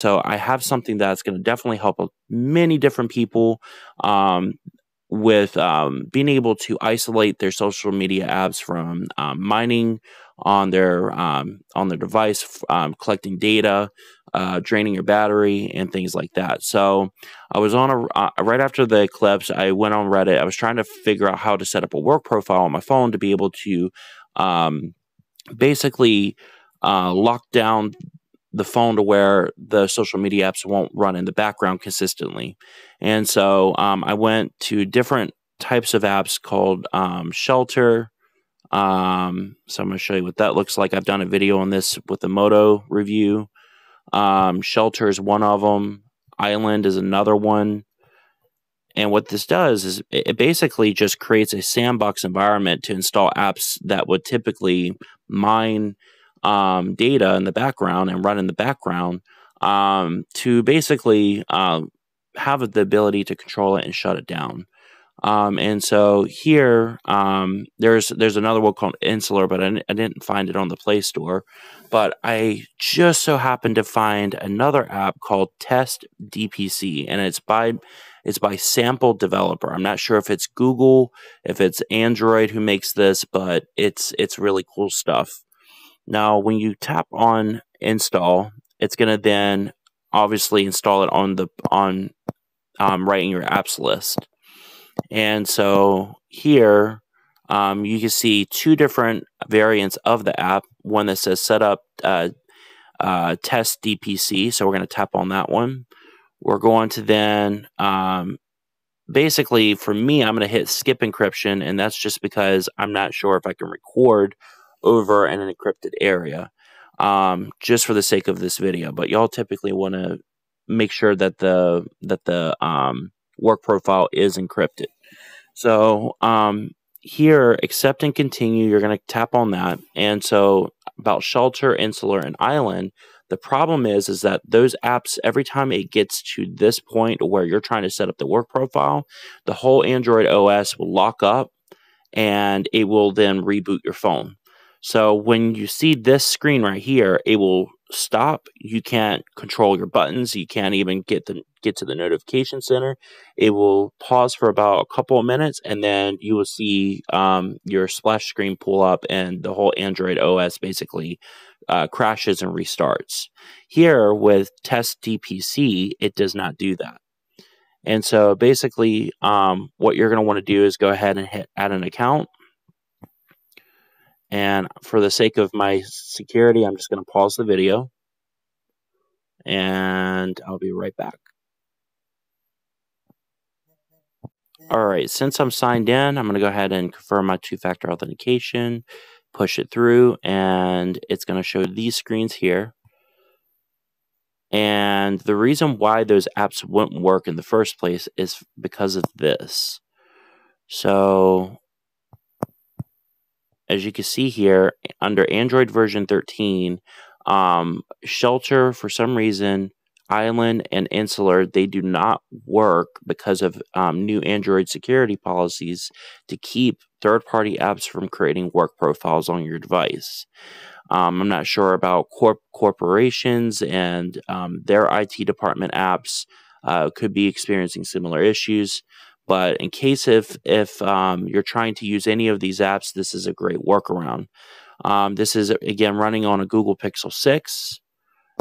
So I have something that's going to definitely help many different people um, with um, being able to isolate their social media apps from um, mining on their um, on their device, um, collecting data, uh, draining your battery, and things like that. So I was on a uh, right after the eclipse. I went on Reddit. I was trying to figure out how to set up a work profile on my phone to be able to um, basically uh, lock down the phone to where the social media apps won't run in the background consistently. And so um, I went to different types of apps called um, Shelter. Um, so I'm going to show you what that looks like. I've done a video on this with the Moto review. Um, Shelter is one of them. Island is another one. And what this does is it basically just creates a sandbox environment to install apps that would typically mine um, data in the background and run in the background um, to basically uh, have the ability to control it and shut it down. Um, and so here, um, there's there's another one called Insular, but I, I, didn't find it on the Play Store. But I just so happened to find another app called Test DPC, and it's by it's by Sample Developer. I'm not sure if it's Google, if it's Android who makes this, but it's it's really cool stuff. Now, when you tap on install, it's going to then obviously install it on the on um, right in your apps list. And so here, um, you can see two different variants of the app. One that says set up uh, uh, test DPC. So we're going to tap on that one. We're going to then um, basically for me, I'm going to hit skip encryption, and that's just because I'm not sure if I can record over an encrypted area um, just for the sake of this video. But y'all typically want to make sure that the that the um, work profile is encrypted. So um, here, accept and continue, you're going to tap on that. And so about Shelter, Insular, and Island, the problem is is that those apps, every time it gets to this point where you're trying to set up the work profile, the whole Android OS will lock up and it will then reboot your phone. So when you see this screen right here, it will stop. You can't control your buttons. You can't even get the get to the notification center. It will pause for about a couple of minutes, and then you will see um, your splash screen pull up, and the whole Android OS basically uh, crashes and restarts. Here with Test DPC, it does not do that. And so basically, um, what you're going to want to do is go ahead and hit add an account. And for the sake of my security, I'm just going to pause the video and I'll be right back. All right, since I'm signed in, I'm going to go ahead and confirm my two factor authentication, push it through, and it's going to show these screens here. And the reason why those apps wouldn't work in the first place is because of this. So as you can see here, under Android version 13, um, Shelter, for some reason, Island and Insular, they do not work because of um, new Android security policies to keep third party apps from creating work profiles on your device. Um, I'm not sure about corp- corporations and um, their IT department apps uh, could be experiencing similar issues. But in case if if um, you're trying to use any of these apps, this is a great workaround. Um, this is again running on a Google Pixel 6,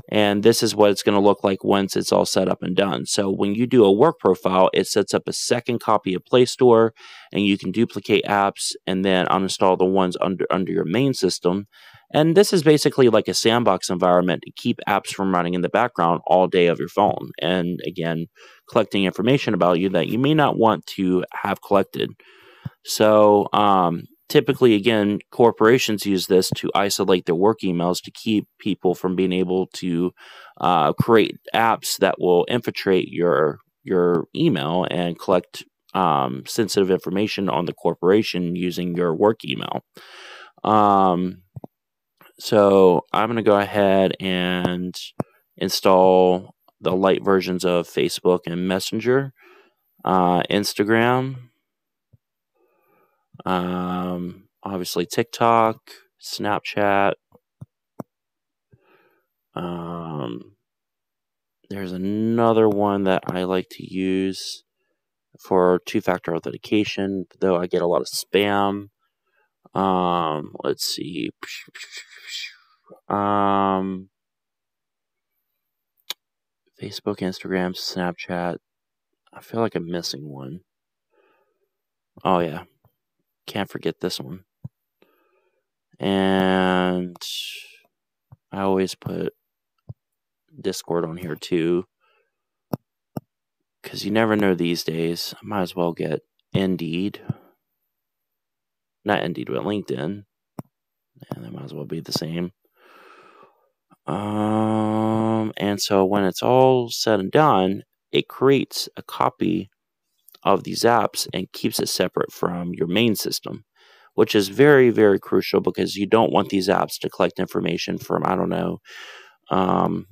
and this is what it's going to look like once it's all set up and done. So when you do a work profile, it sets up a second copy of Play Store, and you can duplicate apps and then uninstall the ones under under your main system. And this is basically like a sandbox environment to keep apps from running in the background all day of your phone. And again, collecting information about you that you may not want to have collected. So, um, typically, again, corporations use this to isolate their work emails to keep people from being able to uh, create apps that will infiltrate your your email and collect um, sensitive information on the corporation using your work email. Um, so I'm going to go ahead and install the light versions of Facebook and Messenger, uh, Instagram, um, obviously TikTok, Snapchat, um, there's another one that I like to use for two factor authentication, though I get a lot of spam. Um, let's see. Um, Facebook, Instagram, Snapchat. I feel like I'm missing one. Oh, yeah. Can't forget this one. And I always put Discord on here too. Because you never know these days. I might as well get Indeed. Not Indeed, but LinkedIn. And they might as well be the same. Um, and so when it's all said and done, it creates a copy of these apps and keeps it separate from your main system, which is very, very crucial because you don't want these apps to collect information from, I don't know, um,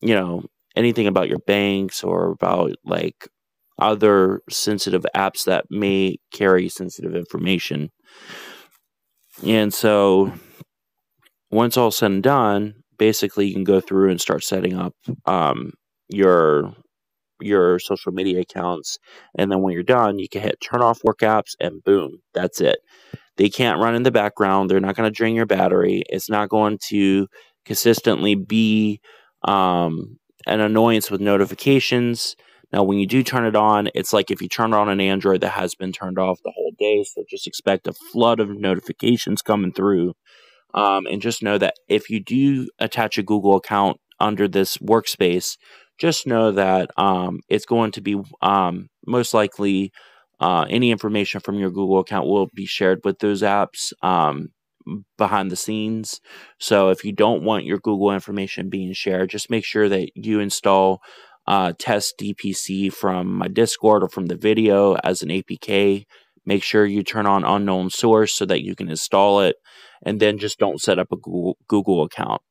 you know, anything about your banks or about like other sensitive apps that may carry sensitive information. And so once all said and done, basically you can go through and start setting up um, your your social media accounts. And then when you're done you can hit turn off work apps and boom that's it. They can't run in the background. They're not going to drain your battery. It's not going to consistently be um, an annoyance with notifications now when you do turn it on it's like if you turn on an android that has been turned off the whole day so just expect a flood of notifications coming through um, and just know that if you do attach a Google account under this workspace, just know that um, it's going to be um, most likely uh, any information from your Google account will be shared with those apps um, behind the scenes. So if you don't want your Google information being shared, just make sure that you install uh, test DPC from my Discord or from the video as an APK. Make sure you turn on unknown source so that you can install it and then just don't set up a Google, Google account.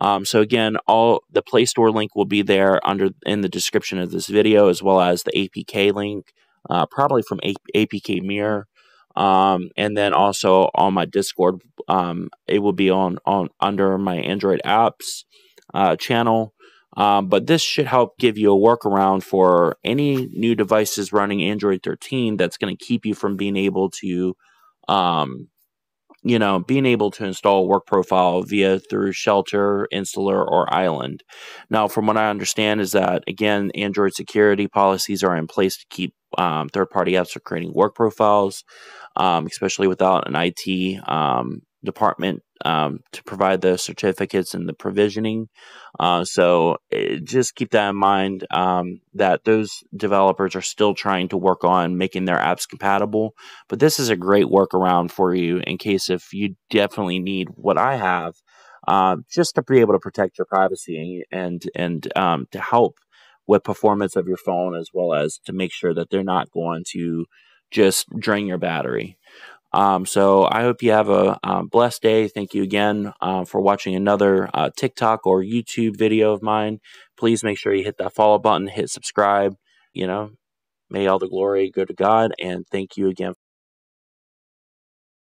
Um, so again, all the Play Store link will be there under in the description of this video, as well as the APK link, uh, probably from A- APK Mirror, um, and then also on my Discord. Um, it will be on on under my Android apps uh, channel. Um, but this should help give you a workaround for any new devices running Android 13 that's going to keep you from being able to um, you know, being able to install work profile via through Shelter, Insular, or Island. Now, from what I understand, is that again, Android security policies are in place to keep um, third-party apps from creating work profiles, um, especially without an IT um, department um, to provide the certificates and the provisioning. Uh, so eh, just keep that in mind um, that those developers are still trying to work on making their apps compatible. But this is a great workaround for you in case if you definitely need what I have. Uh, just to be able to protect your privacy and and um, to help with performance of your phone as well as to make sure that they're not going to just drain your battery. Um, so I hope you have a um, blessed day. Thank you again uh, for watching another uh, TikTok or YouTube video of mine. Please make sure you hit that follow button, hit subscribe. You know, may all the glory go to God, and thank you again